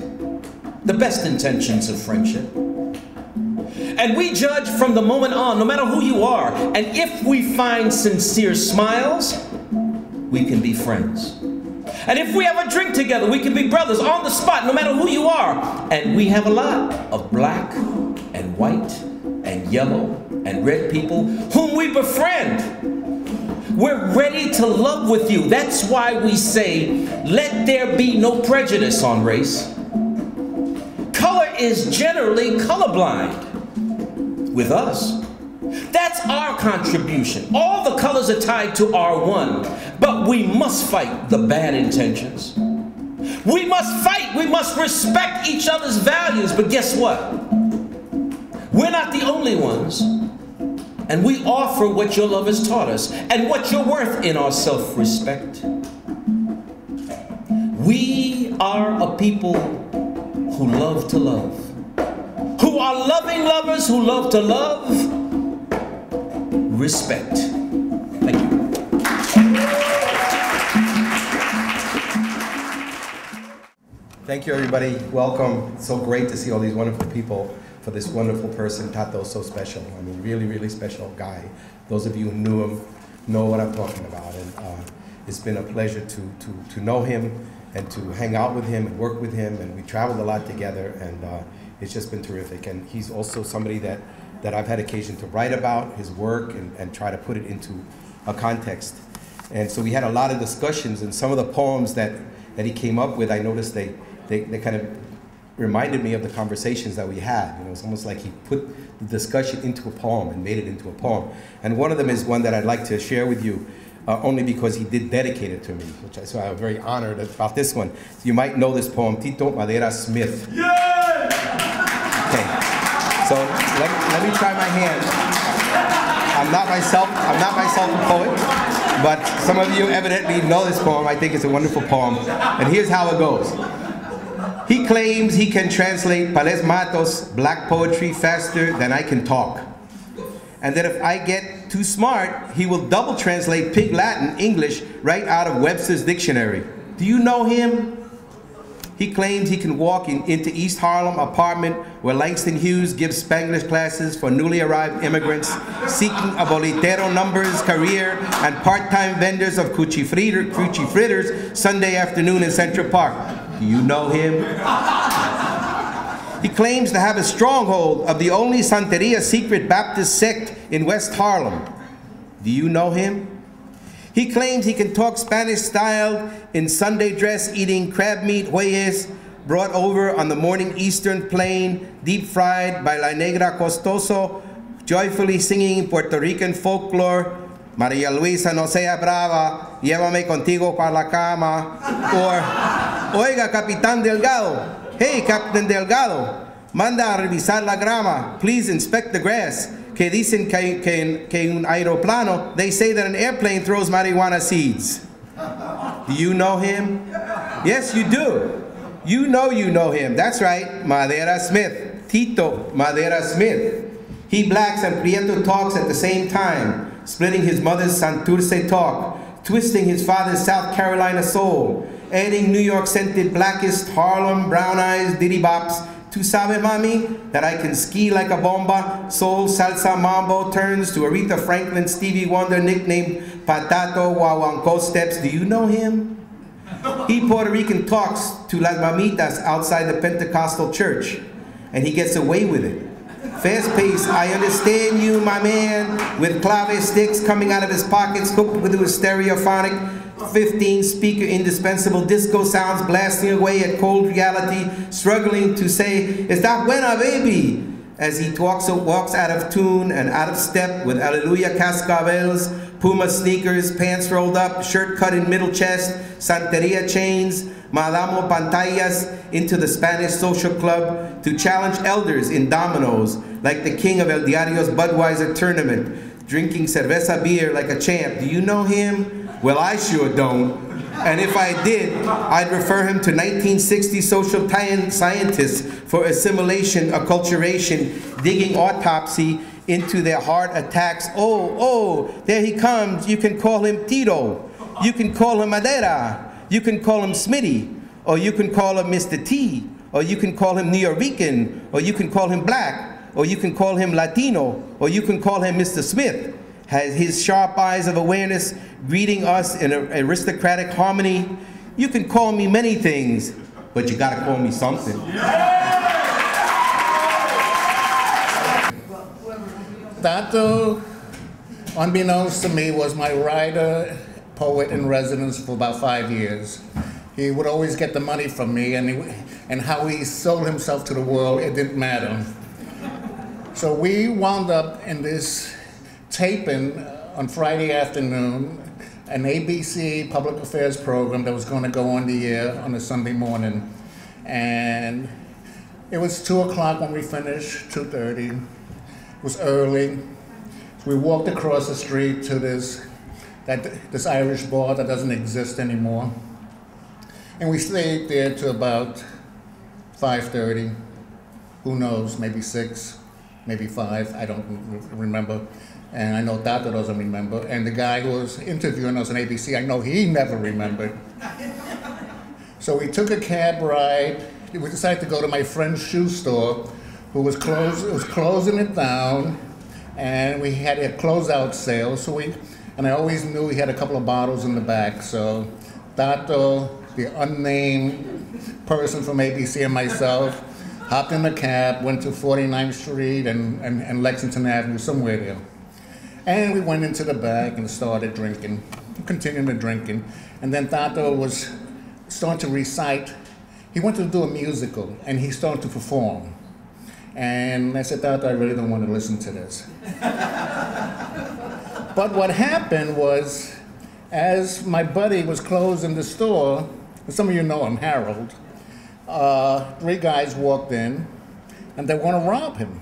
the best intentions of friendship. And we judge from the moment on, no matter who you are. And if we find sincere smiles, we can be friends. And if we have a drink together, we can be brothers on the spot, no matter who you are. And we have a lot of black and white and yellow and red people whom we befriend. We're ready to love with you. That's why we say, let there be no prejudice on race. Color is generally colorblind with us. That's our contribution. All the colors are tied to our one, but we must fight the bad intentions. We must fight, we must respect each other's values, but guess what? We're not the only ones. And we offer what your love has taught us and what you're worth in our self respect. We are a people who love to love, who are loving lovers who love to love, respect. Thank you. Thank you, everybody. Welcome. It's so great to see all these wonderful people for this wonderful person. Tato so special. I mean, really, really special guy. Those of you who knew him know what I'm talking about. And uh, it's been a pleasure to, to, to know him and to hang out with him and work with him. And we traveled a lot together, and uh, it's just been terrific. And he's also somebody that, that I've had occasion to write about his work and, and try to put it into a context. And so we had a lot of discussions, and some of the poems that, that he came up with, I noticed they, they, they kind of reminded me of the conversations that we had. You know, it's almost like he put the discussion into a poem and made it into a poem. And one of them is one that I'd like to share with you, uh, only because he did dedicate it to me, which I, so I'm very honored about this one. So you might know this poem, Tito Madera Smith. Okay, so let, let me try my hand. I'm not myself, I'm not myself a poet, but some of you evidently know this poem. I think it's a wonderful poem. And here's how it goes. He claims he can translate Pales Matos black poetry faster than I can talk. And that if I get too smart, he will double translate Pig Latin English right out of Webster's dictionary. Do you know him? He claims he can walk in, into East Harlem apartment where Langston Hughes gives Spanglish classes for newly arrived immigrants seeking a bolitero numbers career and part-time vendors of cuchifritos Sunday afternoon in Central Park. Do you know him? He claims to have a stronghold of the only Santeria secret Baptist sect in West Harlem. Do you know him? He claims he can talk Spanish style in Sunday dress, eating crab meat jueyes brought over on the morning Eastern plane, deep fried by La Negra Costoso, joyfully singing Puerto Rican folklore, Maria Luisa no sea brava, llévame contigo para la cama, or Oiga, Capitán Delgado, hey, Captain Delgado, manda a revisar la grama, please inspect the grass. Que dicen que, que, que un aeroplano, they say that an airplane throws marijuana seeds. Do you know him? Yes, you do. You know you know him. That's right, Madera Smith. Tito Madera Smith. He blacks and Prieto talks at the same time. Splitting his mother's Santurce talk, twisting his father's South Carolina soul, adding New York scented blackest Harlem brown eyes diddy bops. Tu sabe, mami, that I can ski like a bomba, soul, salsa, mambo turns to Aretha Franklin, Stevie Wonder, nicknamed Patato guaguancó steps. Do you know him? He Puerto Rican talks to las mamitas outside the Pentecostal church, and he gets away with it. Fast pace, I understand you, my man, with clave sticks coming out of his pockets, hooked with his stereophonic 15 speaker indispensable disco sounds blasting away at cold reality, struggling to say, Is that buena, baby? As he walks, walks out of tune and out of step with Alleluia cascabels, Puma sneakers, pants rolled up, shirt cut in middle chest, Santeria chains, Madamo pantallas into the Spanish social club to challenge elders in dominoes like the king of El Diario's Budweiser tournament, drinking cerveza beer like a champ. Do you know him? Well, I sure don't. And if I did, I'd refer him to 1960 social scientists for assimilation, acculturation, digging autopsy into their heart attacks. Oh, oh, there he comes. You can call him Tito. You can call him Madera. You can call him Smitty. Or you can call him Mr. T. Or you can call him New Nuyorican. Or you can call him Black. Or you can call him Latino. Or you can call him Mr. Smith. Has his sharp eyes of awareness greeting us in aristocratic harmony. You can call me many things, but you gotta call me something. Tato, unbeknownst to me, was my writer, poet in residence for about five years. He would always get the money from me, and, he, and how he sold himself to the world, it didn't matter. So we wound up in this taping uh, on Friday afternoon, an ABC public affairs program that was going to go on the air on a Sunday morning. And it was 2 o'clock when we finished, 2.30. It was early. We walked across the street to this, that, this Irish bar that doesn't exist anymore. And we stayed there till about 5.30. Who knows, maybe 6, maybe 5, I don't remember. And I know Tato doesn't remember. And the guy who was interviewing us on ABC, I know he never remembered. so we took a cab ride. We decided to go to my friend's shoe store, who was, close, was closing it down. And we had a closeout sale. So we, and I always knew he had a couple of bottles in the back. So Tato, oh, the unnamed person from ABC, and myself hopped in the cab, went to 49th Street and, and, and Lexington Avenue, somewhere there. And we went into the back and started drinking, continuing to drinking. And then Tato oh, was starting to recite. He wanted to do a musical, and he started to perform. And I said, Tato, I really don't want to listen to this. but what happened was, as my buddy was closing the store, some of you know him, Harold, uh, three guys walked in, and they want to rob him.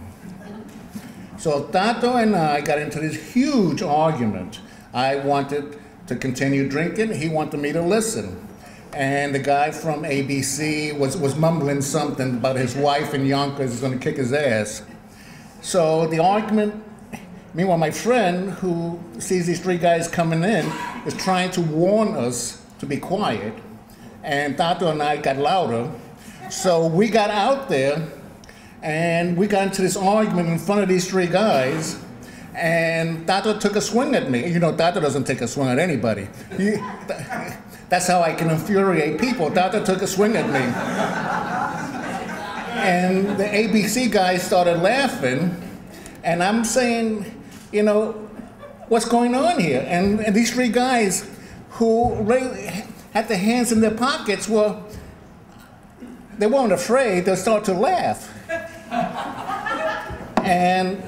So Tato and I got into this huge argument. I wanted to continue drinking. He wanted me to listen. And the guy from ABC was, was mumbling something about his wife in Yonkers is going to kick his ass. So the argument, meanwhile, my friend who sees these three guys coming in is trying to warn us to be quiet. And Tato and I got louder. So we got out there and we got into this argument in front of these three guys. And Tato took a swing at me. You know, Tato doesn't take a swing at anybody. He, that's how I can infuriate people. Tato took a swing at me. And the ABC guys started laughing. And I'm saying, you know, what's going on here? And, and these three guys who really had their hands in their pockets were, they weren't afraid, they started to laugh. And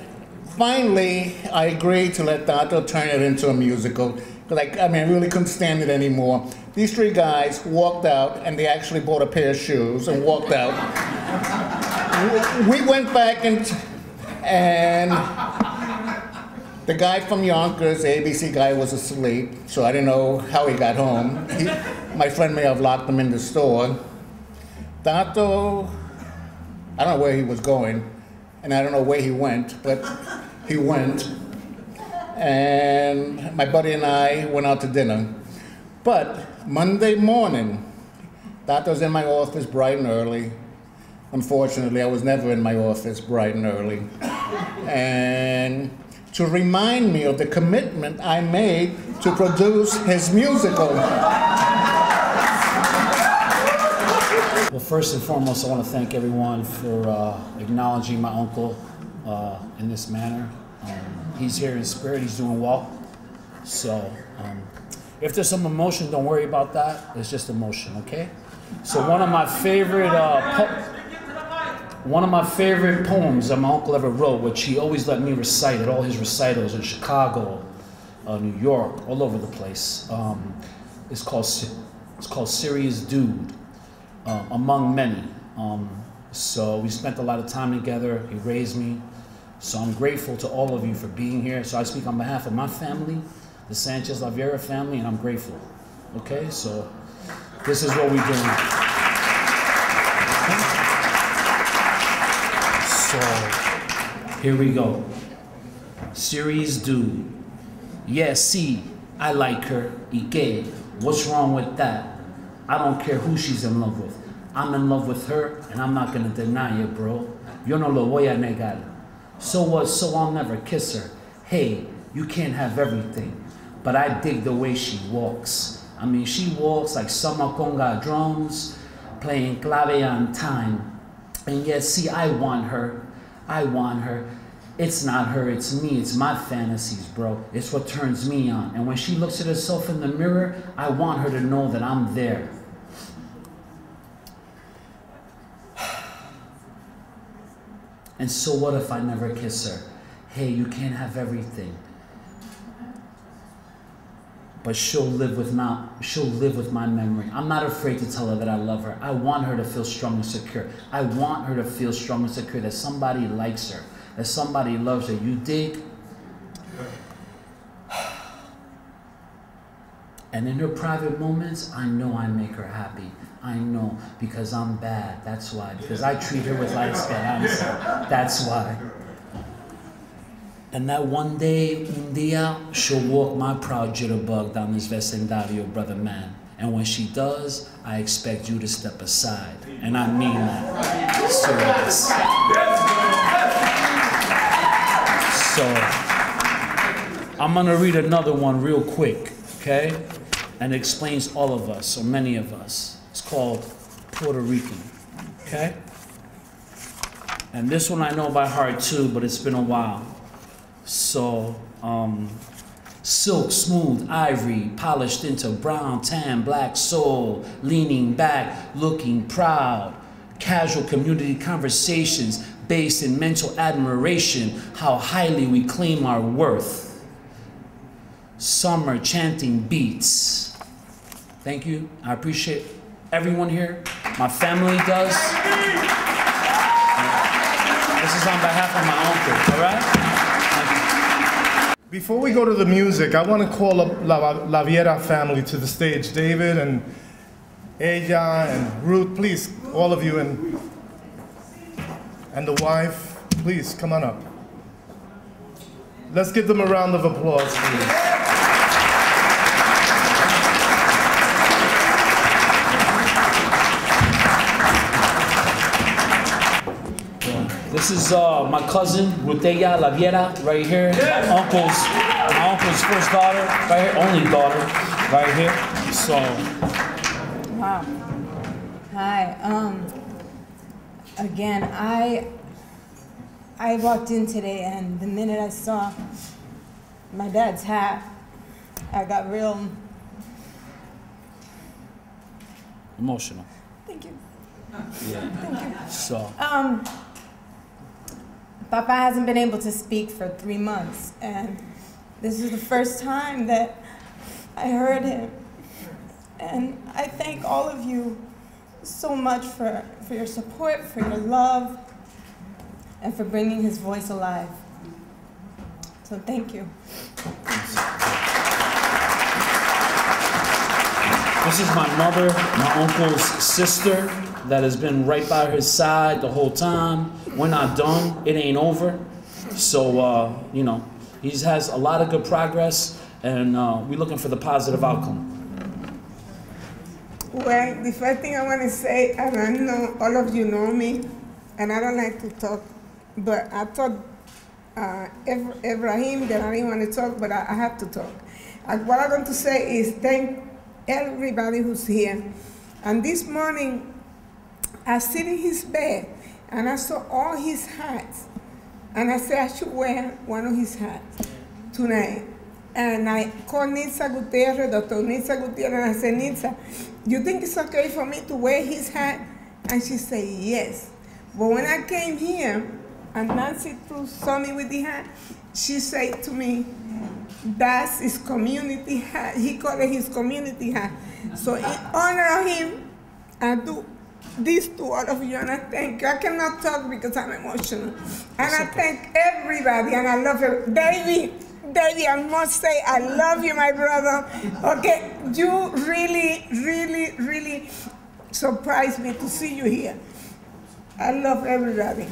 finally, I agreed to let Tato turn it into a musical. Like, I mean, I really couldn't stand it anymore. These three guys walked out, and they actually bought a pair of shoes and walked out. we went back and, and the guy from Yonkers, the ABC guy, was asleep, so I didn't know how he got home. He, my friend may have locked him in the store. Tato, I don't know where he was going and I don't know where he went, but he went. and my buddy and I went out to dinner. But Monday morning, Tato's in my office bright and early. Unfortunately, I was never in my office bright and early. And to remind me of the commitment I made to produce his musical. Well, first and foremost, I want to thank everyone for uh, acknowledging my uncle uh, in this manner. Um, he's here in spirit, he's doing well. So, um, if there's some emotion, don't worry about that. It's just emotion, okay? So, one of my favorite uh, one of my favorite poems that my uncle ever wrote, which he always let me recite at all his recitals in Chicago, uh, New York, all over the place. Um, it's called it's called Serious Dude, uh, among many. Um, so we spent a lot of time together. He raised me. So I'm grateful to all of you for being here. So I speak on behalf of my family, the Sanchez Laviera family, and I'm grateful. Okay, so this is what we're doing. Here we go. Series dude. Yeah, see, I like her. Ike. What's wrong with that? I don't care who she's in love with. I'm in love with her, and I'm not gonna deny it, bro. Yo no lo voy a negar. So what? So I'll never kiss her. Hey, you can't have everything, but I dig the way she walks. I mean, she walks like summer conga drums, playing clave on time. And yet, see, I want her. I want her. It's not her, it's me. It's my fantasies, bro. It's what turns me on. And when she looks at herself in the mirror, I want her to know that I'm there. And so what if I never kiss her? Hey, you can't have everything. But she'll live with my she'll live with my memory. I'm not afraid to tell her that I love her. I want her to feel strong and secure. I want her to feel strong and secure that somebody likes her, that somebody loves her. You dig? And in her private moments, I know I make her happy. I know because I'm bad. That's why. Because I treat her with esperanza. That's why. And that one day, un día, she'll walk my proud jitterbug down this vecindario, brother man. And when she does, I expect you to step aside. And I mean that. So yes. So I'm gonna read another one real quick, okay? And it explains all of us, or many of us. It's called Puerto Rican, okay? And this one I know by heart too, but it's been a while. So, um, silk, smooth, ivory, polished into brown, tan, black soul, leaning back, looking proud. Casual community conversations based in mental admiration, how highly we claim our worth. Summer chanting beats. Thank you. I appreciate everyone here. My family does. This is on behalf of my uncle, all right? Before we go to the music, I want to call up La, La Viera family to the stage. David and Ella and Ruth, please, all of you, and, and the wife, please come on up. Let's give them a round of applause, please. This is uh, my cousin, Rutella Laviera, right here. My uncle's, my uncle's first daughter, right here, only daughter, right here. So, Wow. Hi. Um. Again, I I walked in today, and the minute I saw my dad's hat, I got real. emotional. Thank you. Yeah. Thank you. So, Um. Papa hasn't been able to speak for three months, and this is the first time that I heard him. And I thank all of you so much for, for your support, for your love, and for bringing his voice alive. So thank you. this is my mother, my uncle's sister, that has been right by his side the whole time. We're not done. It ain't over. So, uh, you know, He has a lot of good progress, and uh, we're looking for the positive outcome. Well, the first thing I want to say, and I know all of you know me, and I don't like to talk, but I thought uh, Ibrahim that I didn't want to talk, but I, I have to talk. And what I'm going to say is thank everybody who's here. And this morning, I sit in his bed and I saw all his hats. And I said I should wear one of his hats tonight. And I called Nitsa Gutierrez, Dr. Nitsa Gutierrez, and I said, Nitsa, you think it's okay for me to wear his hat? And she said, yes. But when I came here, and Nancy Cruz saw me with the hat, she said to me, that's his community hat. He called it his community hat. So in honor of him, I do this two, all of you, and I thank you. I cannot talk because I'm emotional. And I thank everybody, and I love you. David, David, I must say, I love you, my brother. Okay, you really, really, really surprised me to see you here. I love everybody.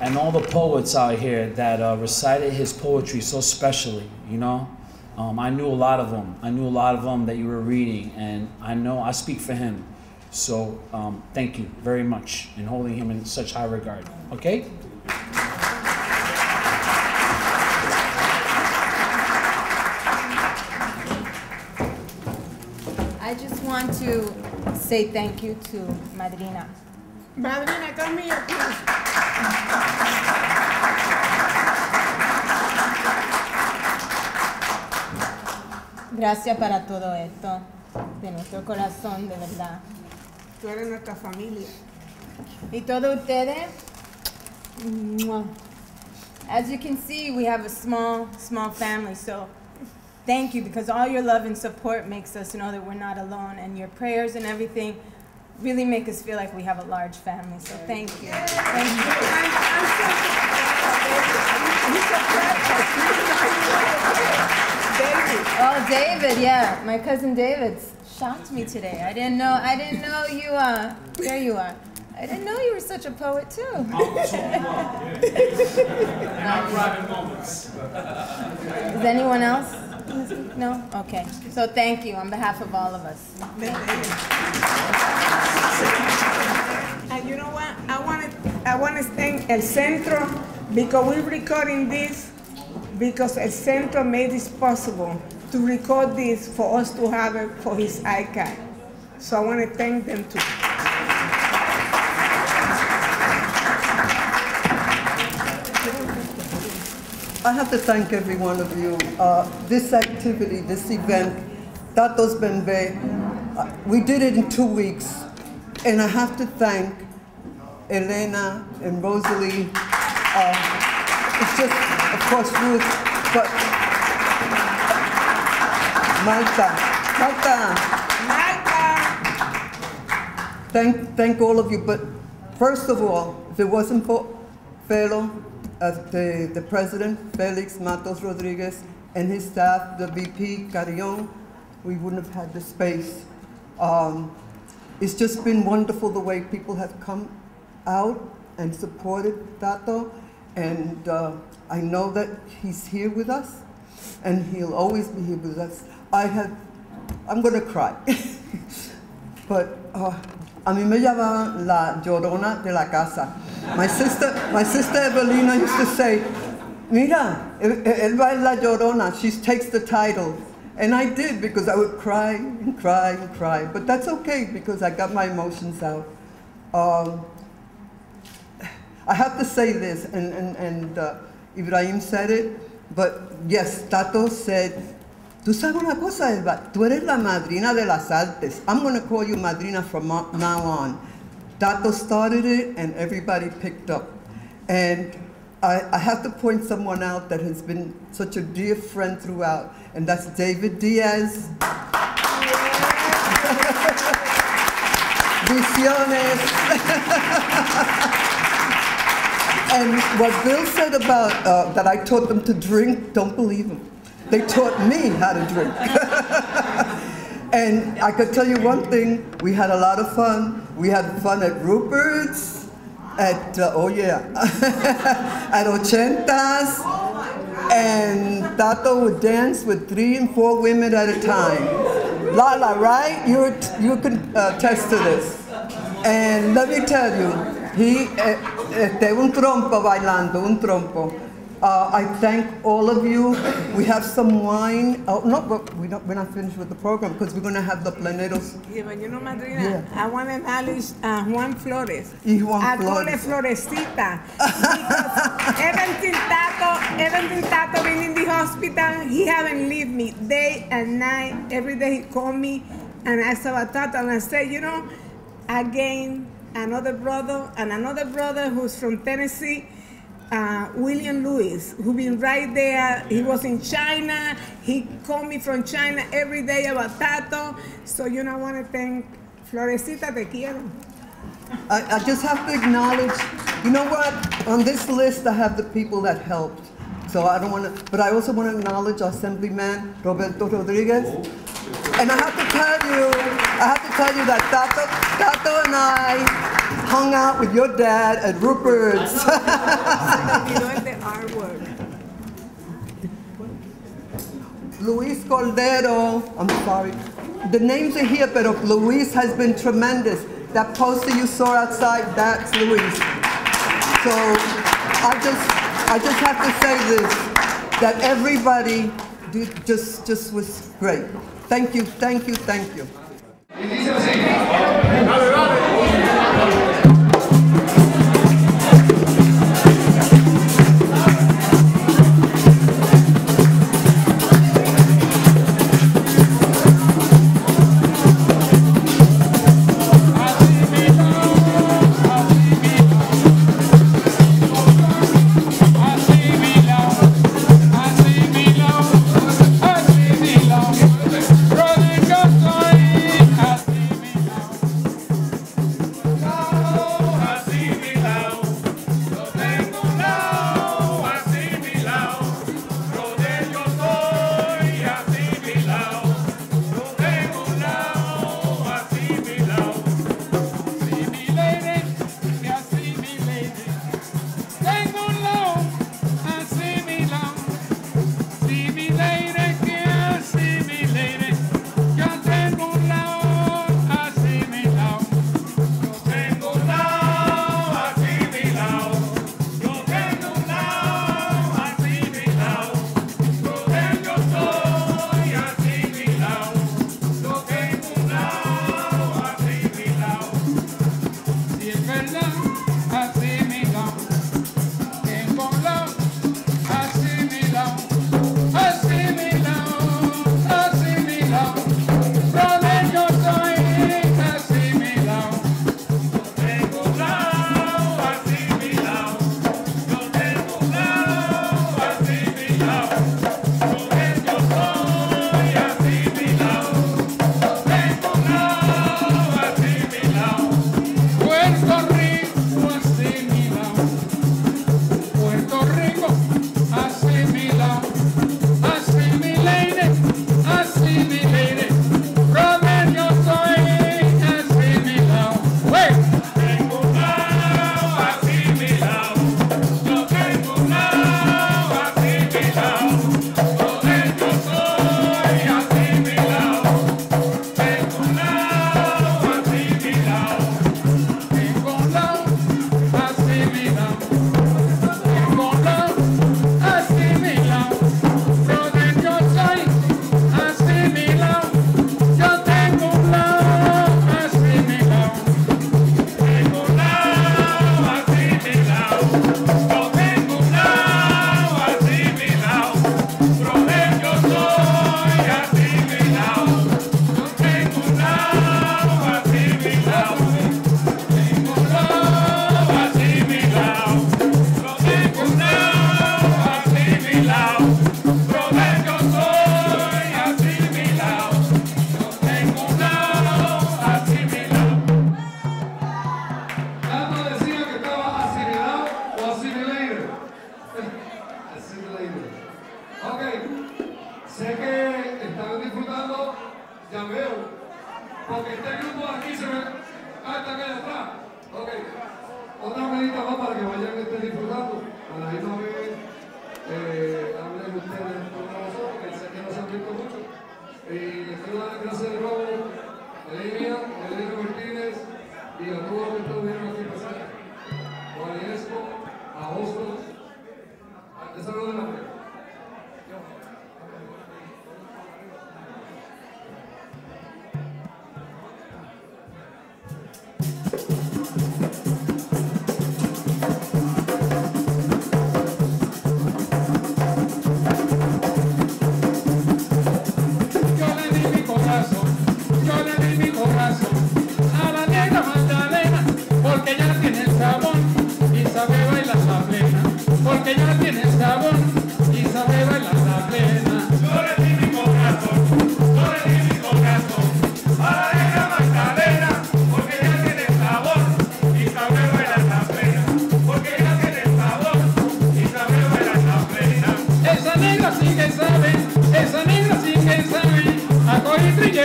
And all the poets out here that uh, recited his poetry so specially, you know. Um, I knew a lot of them. I knew a lot of them that you were reading, and I know I speak for him. So um, thank you very much in holding him in such high regard. Okay? I just want to say thank you to Madrina. Madrina, come here, please. Gracias para todo esto, de nuestro corazón, de verdad. Tú eres nuestra familia. Y todos ustedes, as you can see, we have a small, small family. So thank you because all your love and support makes us know that we're not alone, and your prayers and everything really make us feel like we have a large family. So thank you. Thank you. David. Oh, David, yeah, my cousin David shocked me today. I didn't know. I didn't know you. Uh, there you are. I didn't know you were such a poet too. private moments. Is anyone else? No? Okay. So thank you on behalf of all of us. And you know what? I want to I want to thank El Centro because we're recording this because El Centro made this possible to record this for us to have it for his iCard. So I want to thank them too. I have to thank every one of you. Uh, this activity, this event, Tatos Bembé, uh, we did it in two weeks. And I have to thank Elena and Rosalie. Uh, it's just, of course, Ruth, but Malta, Malta. Thank, thank all of you. But first of all, if it wasn't for Felo, the, the president, Felix Matos Rodriguez, and his staff, the VP, Carrion, we wouldn't have had the space. Um, it's just been wonderful the way people have come out and supported Tato. And uh, I know that he's here with us, and he'll always be here with us. I have, I'm gonna cry. but uh, a mí me llamaban la llorona de la casa. My sister, my sister Evelina used to say, Mira, Elba es la llorona. She takes the title. And I did because I would cry and cry and cry. But that's okay because I got my emotions out. Um, I have to say this, and, and, and uh, Ibrahim said it, but yes, Tato said, Tú sabes una cosa, Elba, tú eres la madrina de las artes. I'm going to call you madrina from now on. Tato started it, and everybody picked up. And I, I have to point someone out that has been such a dear friend throughout, and that's David Diaz. Visiones. and what Bill said about uh, that I taught them to drink, don't believe him. They taught me how to drink. And I could tell you one thing, we had a lot of fun. We had fun at Rupert's, at, uh, oh yeah, at Ochentas, and Tato would dance with three and four women at a time. Lala, right? You you can uh, attest to this. And let me tell you, he, eh, este, un trompo bailando, un trompo. Uh, I thank all of you. We have some wine. Oh, no, but we don't, we're not finished with the program because we're going to have the pleneros. Yeah, but you know, Madrina, yeah. I want to acknowledge uh, Juan Flores. Y Juan I call Flores. her Florecita. because ever since Tato, ever since Tato been in the hospital, he haven't leave me day and night. Every day he call me and I saw Tato and I say, you know, I gained another brother and another brother who's from Tennessee. Uh, William Lewis, who been right there. He was in China. He called me from China every day about Tato. So you know, I want to thank Florecita, te quiero. I, I just have to acknowledge, you know what? On this list, I have the people that helped. So I don't want to, but I also want to acknowledge Assemblyman Roberto Rodriguez. And I have to tell you, I have to tell you that Tato, Tato and I hung out with your dad at Rupert's. Luis Cordero, I'm sorry. The names are here, but Luis has been tremendous. That poster you saw outside, that's Luis. So I just, I just have to say this, that everybody just, just was great. Thank you, thank you, thank you.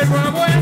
Broadway. Eh.